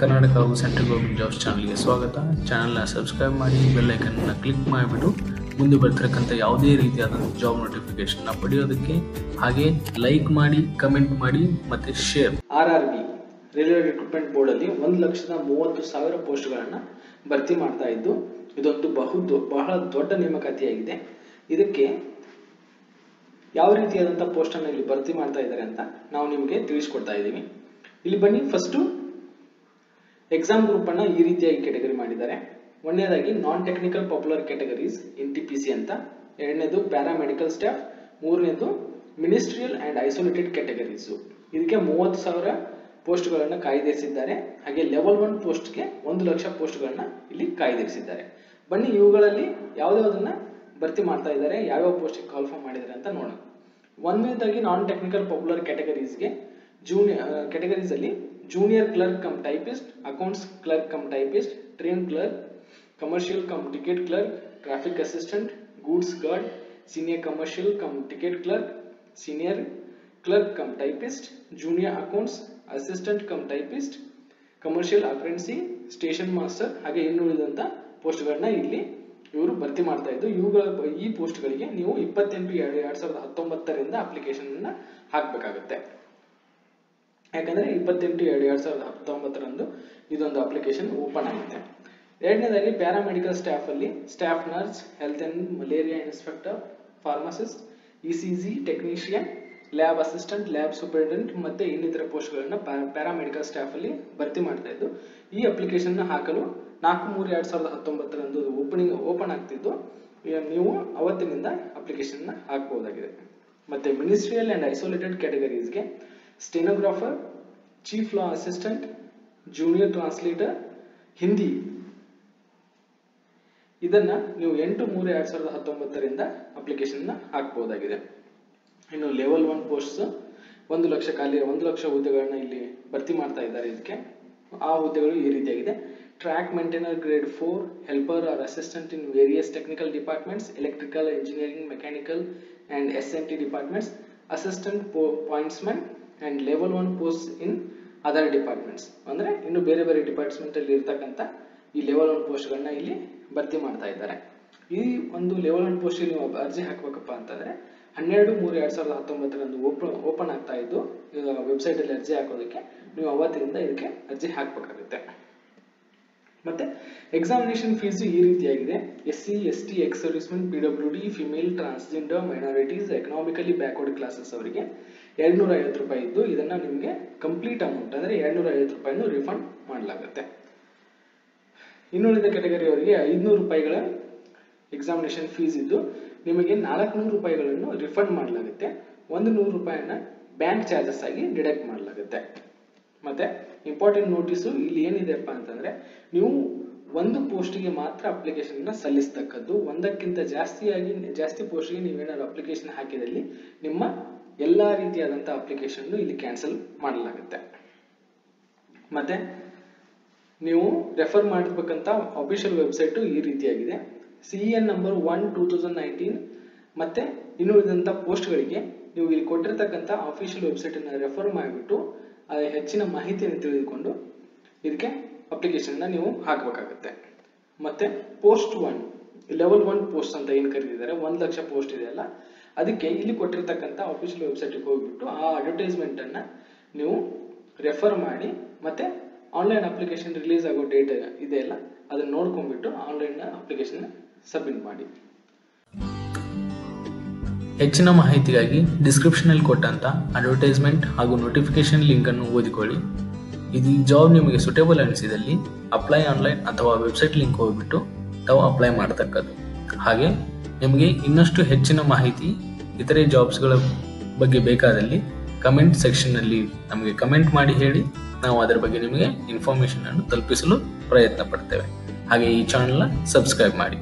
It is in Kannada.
ಕರ್ನಾಟಕ ಹಾಗೂ ಸೆಂಟ್ರಲ್ ಗೌರ್ಮೆಂಟ್ ಜಾಬ್ಸ್ ಚಾನಲ್ಗೆ ಸ್ವಾಗತ. ಚಾನಲ್ನ ಸಬ್ಸ್ಕ್ರೈಬ್ ಮಾಡಿ, ಬೆಲ್ ಐಕನ್ನ ಕ್ಲಿಕ್ ಮಾಡಿಬಿಟ್ಟು ಮುಂದೆ ಬರ್ತಿರಕ್ಕಂಥ ಯಾವುದೇ ರೀತಿಯಾದ ಜಾಬ್ ನೋಟಿಫಿಕೇಶನ್ನ ಪಡೆಯೋದಕ್ಕೆ ಹಾಗೆ ಲೈಕ್ ಮಾಡಿ, ಕಮೆಂಟ್ ಮಾಡಿ ಮತ್ತು share R R B railway recruitment ಬೋರ್ಡಲ್ಲಿ ಒಂದು ಲಕ್ಷದ ಮೂವತ್ತು ಸಾವಿರ ಪೋಸ್ಟ್ಗಳನ್ನು ಭರ್ತಿ ಮಾಡ್ತಾ ಇದ್ದು, ಇದೊಂದು ಬಹು ಬಹಳ ದೊಡ್ಡ ನೇಮಕಾತಿಯಾಗಿದೆ. ಇದಕ್ಕೆ ಯಾವ ರೀತಿಯಾದಂಥ ಪೋಸ್ಟನ್ನು ಇಲ್ಲಿ ಭರ್ತಿ ಮಾಡ್ತಾ ಇದ್ದಾರೆ ಅಂತ ನಾವು ನಿಮಗೆ ತಿಳಿಸ್ಕೊಡ್ತಾ ಇದ್ದೀವಿ. ಇಲ್ಲಿ ಬನ್ನಿ, ಫಸ್ಟು ಎಕ್ಸಾಮ್ ಗ್ರೂಪ್ ಅನ್ನ ಈ ರೀತಿಯಾಗಿ ಕೆಟಗರಿ ಮಾಡಿದ್ದಾರೆ. ಒಂದನೇದಾಗಿ non technical popular categories N T P C ಅಂತ. ಎರಡನೇದು ಪ್ಯಾರಾಮೆಡಿಕಲ್ ಸ್ಟಾಫ್ ಮೂರನೇದು ಮಿನಿಸ್ಟ್ರಿಯಲ್ ಅಂಡ್ ಐಸೋಲೇಟೆಡ್ ಕ್ಯಾಟಗರೀಸ್ ಇದಕ್ಕೆ ಮೂವತ್ತು ಸಾವಿರ ಪೋಸ್ಟ್ಗಳನ್ನು ಕಾಯ್ದಿರಿಸಿದ್ದಾರೆ. ಹಾಗೆ ಲೆವೆಲ್ ಒನ್ ಪೋಸ್ಟ್ಗೆ ಒಂದು ಲಕ್ಷ ಪೋಸ್ಟ್ಗಳನ್ನ ಇಲ್ಲಿ ಕಾಯ್ದಿರಿಸಿದ್ದಾರೆ. ಬನ್ನಿ ಇವುಗಳಲ್ಲಿ ಯಾವುದ್ಯಾವುದನ್ನ ಭರ್ತಿ ಮಾಡ್ತಾ ಇದ್ದಾರೆ, ಯಾವ್ಯಾವ ಪೋಸ್ಟಿಗೆ ಕಾಲ್ಫಾರ್ಮ್ ಮಾಡಿದ್ದಾರೆ ಅಂತ ನೋಡೋಣ. ಒಂದನೇದಾಗಿ ನಾನ್ ಟೆಕ್ನಿಕಲ್ ಪಾಪ್ಯುಲರ್ ಕ್ಯಾಟಗರೀಸ್ಗೆ ಜೂನಿಯರ್ ಕ್ಯಾಟಗರೀಸ್ ಅಲ್ಲಿ junior clerk cum typist accounts clerk cum typist train clerk commercial cum ticket clerk traffic assistant goods guard senior commercial cum clerk, senior clerk cum typist junior accounts assistant cum typist commercial apprentice station master ಹಾಗೆ ಇನ್ನುಳಿದಂಥ ಪೋಸ್ಟ್ಗಳನ್ನ ಇಲ್ಲಿ ಇವರು ಭರ್ತಿ ಮಾಡ್ತಾ ಇದ್ದು ಇವುಗಳ ಈ ಪೋಸ್ಟ್ಗಳಿಗೆ ನೀವು ಇಪ್ಪತ್ತೆಂಟು ಎರಡು ಎರಡು ಸಾವಿರದ ಹತ್ತೊಂಬತ್ತರಿಂದ ಅಪ್ಲಿಕೇಶನ್ ಹಾಕಬೇಕಾಗುತ್ತೆ. ಯಾಕಂದ್ರೆ ಇಪ್ಪತ್ತೆಂಟು ಎರಡು ಎರಡ್ ಸಾವಿರದ ಹತ್ತೊಂಬತ್ತರಂದು ಇದೊಂದು ಅಪ್ಲಿಕೇಶನ್ ಓಪನ್ ಆಗುತ್ತೆ ಎರಡನೇದಾಗಿ ಪ್ಯಾರಾಮೆಡಿಕಲ್ ಸ್ಟಾಫ್ ಅಲ್ಲಿ staff nurse health and malaria inspector pharmacist E C G technician lab assistant lab superintendent ಮತ್ತೆ ಇನ್ನಿತರ ಪೋಸ್ಟ್ಗಳನ್ನ ಪ್ಯಾರಾಮೆಡಿಕಲ್ ಸ್ಟಾಫ್ ಅಲ್ಲಿ ಭರ್ತಿ ಮಾಡ್ತಾ ಇದ್ದು, ಈ ಅಪ್ಲಿಕೇಶನ್ ಹಾಕಲು ನಾಲ್ಕು ಮೂರು ಎರಡ್ ಸಾವಿರದ ಹತ್ತೊಂಬತ್ತರಂದು ಓಪನಿಂಗ್ ಓಪನ್ ಆಗ್ತಿದ್ದು ನೀವು ಅವತ್ತಿನಿಂದ ಅಪ್ಲಿಕೇಶನ್ ಹಾಕಬಹುದಾಗಿದೆ ಮತ್ತೆ ಮಿನಿಸ್ಟ್ರಿಯಲ್ ಅಂಡ್ ಐಸೋಲೇಟೆಡ್ ಕ್ಯಾಟಗರೀಸ್ಗೆ stenographer chief law assistant, junior translator, Hindi ಇದನ್ನ ನೀವು ಎಂಟು ಮೂರು ಎರಡ್ ಸಾವಿರದ ಹತ್ತೊಂಬತ್ತರಿಂದ ಅಪ್ಲಿಕೇಶನ್ ಹಾಕಬಹುದಾಗಿದೆ ಇನ್ನು ಲೆವೆಲ್ ಒನ್ ಪೋಸ್ಟ್ ಒಂದು ಲಕ್ಷ ಖಾಲಿ ಒಂದು ಲಕ್ಷ ಹುದ್ದೆಗಳನ್ನ ಇಲ್ಲಿ ಭರ್ತಿ ಮಾಡ್ತಾ ಇದ್ದಾರೆ ಇದಕ್ಕೆ. ಆ ಹುದ್ದೆಗಳು ಈ ರೀತಿಯಾಗಿದೆ. Track maintainer grade four helper or assistant in various technical departments electrical engineering mechanical and S N T departments assistant pointsman and level one post in other departments ಅಂದರೆ ಇನ್ನು ಬೇರೆ ಬೇರೆ ಡಿಪಾರ್ಟ್ಮೆಂಟ್ ಅಲ್ಲಿ ಇರ್ತಕ್ಕಂಥ ಈ ಲೆವೆಲ್ ಒನ್ ಪೋಸ್ಟ್ಗಳನ್ನ ಇಲ್ಲಿ ಭರ್ತಿ ಮಾಡ್ತಾ ಇದ್ದಾರೆ. ಈ ಒಂದು ಲೆವೆಲ್ ಒನ್ ಪೋಸ್ಟ್ ನೀವು ಅರ್ಜಿ ಹಾಕಬೇಕಪ್ಪ ಅಂತಂದ್ರೆ ಹನ್ನೆರಡು ಮೂರು ಎರಡ್ ಸಾವಿರದ ಹತ್ತೊಂಬತ್ತರಂದು ಓಪನ್ ಓಪನ್ ಆಗ್ತಾ ಇದ್ದು ವೆಬ್ಸೈಟ್ ಅಲ್ಲಿ ಅರ್ಜಿ ಹಾಕೋದಕ್ಕೆ ನೀವು ಅವತ್ತಿನಿಂದ ಇದಕ್ಕೆ ಅರ್ಜಿ ಹಾಕಬೇಕಾಗುತ್ತೆ. ಮತ್ತೆ ಎಕ್ಸಾಮಿನೇಷನ್ ಫೀಸ್ ಈ ರೀತಿಯಾಗಿದೆ. S C S T ex servicemen P W D female transgender minorities economically backward classes ಅವರಿಗೆ ಎರಡ್ನೂರ ಐವತ್ತು ರೂಪಾಯಿ ಇದ್ದು ಇದನ್ನ ನಿಮಗೆ ಕಂಪ್ಲೀಟ್ ಅಮೌಂಟ್ ಅಂದ್ರೆ ಎರಡ್ನೂರ ಐವತ್ತು ರೂಪಾಯಿನೂ ರಿಫಂಡ್ ಮಾಡಲಾಗುತ್ತೆ. ಇನ್ನುಳಿದ ಕೆಟಗರಿ ಅವರಿಗೆ ಐದುನೂರು ರೂಪಾಯಿಗಳ ಎಕ್ಸಾಮಿನೇಷನ್ ಫೀಸ್ ಇದ್ದು ನಿಮಗೆ ನಾಲ್ಕುನೂರು ರೂಪಾಯಿಗಳನ್ನು ರಿಫಂಡ್ ಮಾಡಲಾಗುತ್ತೆ. ಒಂದು ನೂರು ರೂಪಾಯಿಯನ್ನ ಬ್ಯಾಂಕ್ ಚಾರ್ಜಸ್ ಆಗಿ ಡಿಡಕ್ಟ್ ಮಾಡಲಾಗುತ್ತೆ. ಮತ್ತೆ ಇಂಪಾರ್ಟೆಂಟ್ ನೋಟಿಸು ಇಲ್ಲಿ ಏನಿದೆಪ್ಪ ಅಂತಂದ್ರೆ ನೀವು ಒಂದು ಪೋಸ್ಟ್ಗೆ ಮಾತ್ರ ಅಪ್ಲಿಕೇಶನ್ ಸಲ್ಲಿಸ್ತಕ್ಕದ್ದು, ಒಂದಕ್ಕಿಂತ ಜಾಸ್ತಿಯಾಗಿ, ಜಾಸ್ತಿ ಪೋಸ್ಟ್ಗೆ ನೀವೇನಾದ್ರು ಅಪ್ಲಿಕೇಶನ್ ಹಾಕಿದಲ್ಲಿ ನಿಮ್ಮ ಎಲ್ಲಾ ರೀತಿಯಾದಂಥ ಅಪ್ಲಿಕೇಶನ್ ಇಲ್ಲಿ ಕ್ಯಾನ್ಸಲ್ ಮಾಡಲಾಗುತ್ತೆ. ಮತ್ತೆ ನೀವು ರೆಫರ್ ಮಾಡಬೇಕಂತ ಅಫಿಷಿಯಲ್ ವೆಬ್ಸೈಟ್ ಈ ರೀತಿಯಾಗಿದೆ. C N number one two thousand nineteen ಮತ್ತೆ ಇನ್ನುಳಿದಂಥ ಪೋಸ್ಟ್ಗಳಿಗೆ ನೀವು ಇಲ್ಲಿ ಕೊಟ್ಟಿರ್ತಕ್ಕಂಥ ಅಫಿಷಿಯಲ್ ವೆಬ್ಸೈಟ್ ಅನ್ನ ರೆಫರ್ ಮಾಡಿಬಿಟ್ಟು ಅದರ ಹೆಚ್ಚಿನ ಮಾಹಿತಿಯನ್ನು ತಿಳಿದುಕೊಂಡು ಇದಕ್ಕೆ ಅಪ್ಲಿಕೇಶನ್ ನೀವು ಹಾಕಬೇಕಾಗುತ್ತೆ. ಮತ್ತೆ post one level one post ಅಂತ ಏನು ಕರೀತಿದ್ದಾರೆ ಒಂದು ಲಕ್ಷ ಪೋಸ್ಟ್ ಇದೆಯಲ್ಲ ಅದಕ್ಕೆ ಇಲ್ಲಿ ಕೊಟ್ಟಿರ್ತಕ್ಕಂಥ ಅಫಿಷಿಯಲ್ ವೆಬ್ಸೈಟ್ಗೆ ಹೋಗ್ಬಿಟ್ಟು ಆ ಅಡ್ವರ್ಟೈಸ್ಮೆಂಟ್ ಅನ್ನ ನೀವು ರೆಫರ್ ಮಾಡಿ ಮತ್ತೆ ಆನ್ಲೈನ್ ಅಪ್ಲಿಕೇಶನ್ ರಿಲೀಸ್ ಆಗೋ ಡೇಟ್ ಇದೆಯಲ್ಲ ಅದನ್ನ ನೋಡ್ಕೊಂಡ್ಬಿಟ್ಟು ಆನ್ಲೈನ್ ಅಪ್ಲಿಕೇಶನ್ ಸಬ್ಮಿಟ್ ಮಾಡಿ. ಹೆಚ್ಚಿನ ಮಾಹಿತಿಗಾಗಿ ಡಿಸ್ಕ್ರಿಪ್ಷನಲ್ಲಿ ಕೊಟ್ಟಂಥ ಅಡ್ವರ್ಟೈಸ್ಮೆಂಟ್ ಹಾಗೂ ನೋಟಿಫಿಕೇಶನ್ ಲಿಂಕನ್ನು ಓದಿಕೊಳ್ಳಿ. ಇದು ಜಾಬ್ ನಿಮಗೆ ಸುಟೇಬಲ್ ಅನಿಸಿದಲ್ಲಿ ಅಪ್ಲೈ ಆನ್ಲೈನ್ ಅಥವಾ ವೆಬ್ಸೈಟ್ ಲಿಂಕ್ ಹೋಗ್ಬಿಟ್ಟು ತಾವು ಅಪ್ಲೈ ಮಾಡತಕ್ಕದ್ದು. ಹಾಗೆ ನಿಮಗೆ ಇನ್ನಷ್ಟು ಹೆಚ್ಚಿನ ಮಾಹಿತಿ ಇತರೆ ಜಾಬ್ಸ್ಗಳ ಬಗ್ಗೆ ಬೇಕಾದಲ್ಲಿ ಕಮೆಂಟ್ ಸೆಕ್ಷನ್ನಲ್ಲಿ ನಮಗೆ ಕಮೆಂಟ್ ಮಾಡಿ ಹೇಳಿ, ನಾವು ಅದರ ಬಗ್ಗೆ ನಿಮಗೆ ಇನ್ಫಾರ್ಮೇಷನ್ ಅನ್ನು ತಲುಪಿಸಲು ಪ್ರಯತ್ನ ಪಡ್ತೇವೆ. ಹಾಗೆ ಈ ಚಾನಲ್ನ ಸಬ್ಸ್ಕ್ರೈಬ್ ಮಾಡಿ.